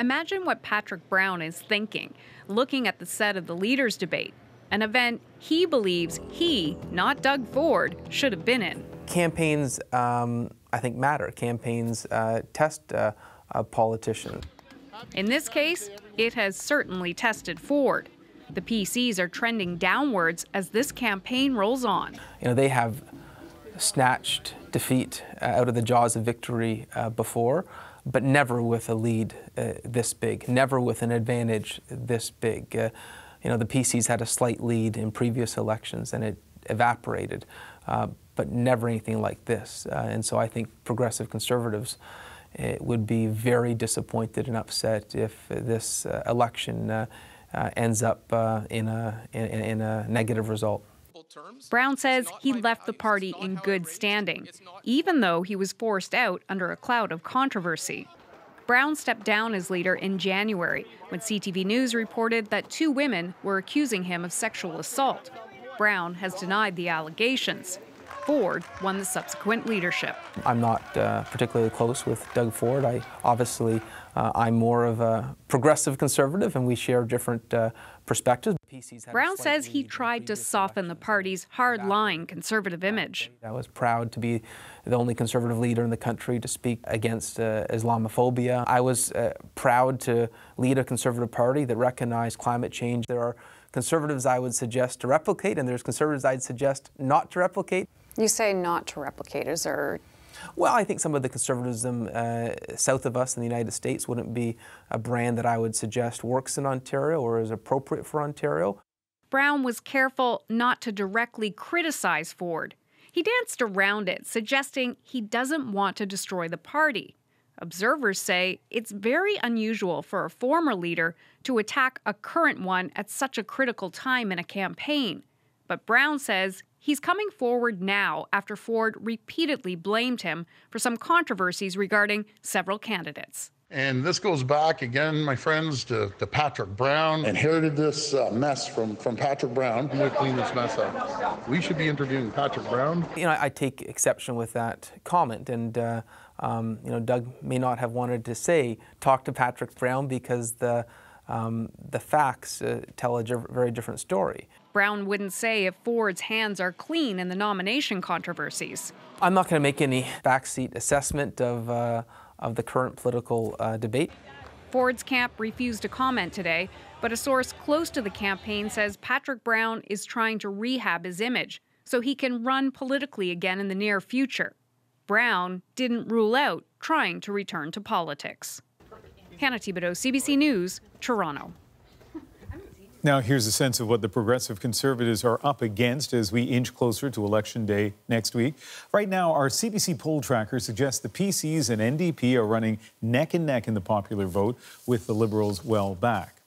Imagine what Patrick Brown is thinking, looking at the set of the leaders' debate, an event he believes he, not Doug Ford, should have been in. Campaigns, um, I think, matter. Campaigns uh, test uh, a politician. In this case, it has certainly tested Ford. The PCs are trending downwards as this campaign rolls on. You know, they have snatched defeat uh, out of the jaws of victory uh, before, but never with a lead uh, this big, never with an advantage this big. Uh, you know, the PCs had a slight lead in previous elections and it evaporated, uh, but never anything like this. Uh, and so I think progressive conservatives would be very disappointed and upset if this election ends up in, a, in, in a negative result. Brown says he left the party in good standing, even though he was forced out under a cloud of controversy. Brown stepped down as leader in January when CTV News reported that two women were accusing him of sexual assault. Brown has denied the allegations. Ford won the subsequent leadership. I'm not uh, particularly close with Doug Ford. I obviously uh, I'm more of a progressive conservative, and we share different uh, perspectives. Brown says he tried to soften the party's hard-line conservative image. I was proud to be the only conservative leader in the country to speak against uh, Islamophobia. I was uh, proud to lead a conservative party that recognized climate change. There are conservatives I would suggest to replicate, and there's conservatives I'd suggest not to replicate. You say not to replicate. Is there well, I think some of the conservatism uh, south of us in the United States wouldn't be a brand that I would suggest works in Ontario or is appropriate for Ontario. Brown was careful not to directly criticize Ford. He danced around it, suggesting he doesn't want to destroy the party. Observers say it's very unusual for a former leader to attack a current one at such a critical time in a campaign. But Brown says he's coming forward now after Ford repeatedly blamed him for some controversies regarding several candidates. And this goes back again, my friends, to, to Patrick Brown. Inherited this uh, mess from, from Patrick Brown. I'm going to clean this mess up. We should be interviewing Patrick Brown. You know, I take exception with that comment, and uh, um, you know, Doug may not have wanted to say talk to Patrick Brown because the um, the facts uh, tell a very different story. Brown wouldn't say if Ford's hands are clean in the nomination controversies. I'm not going to make any backseat assessment of, uh, of the current political uh, debate. Ford's camp refused to comment today, but a source close to the campaign says Patrick Brown is trying to rehab his image so he can run politically again in the near future. Brown didn't rule out trying to return to politics. Hannah Thibedeau, CBC News, Toronto. Now, here's a sense of what the progressive conservatives are up against as we inch closer to Election Day next week. Right now, our CBC poll tracker suggests the PCs and NDP are running neck and neck in the popular vote, with the Liberals well back.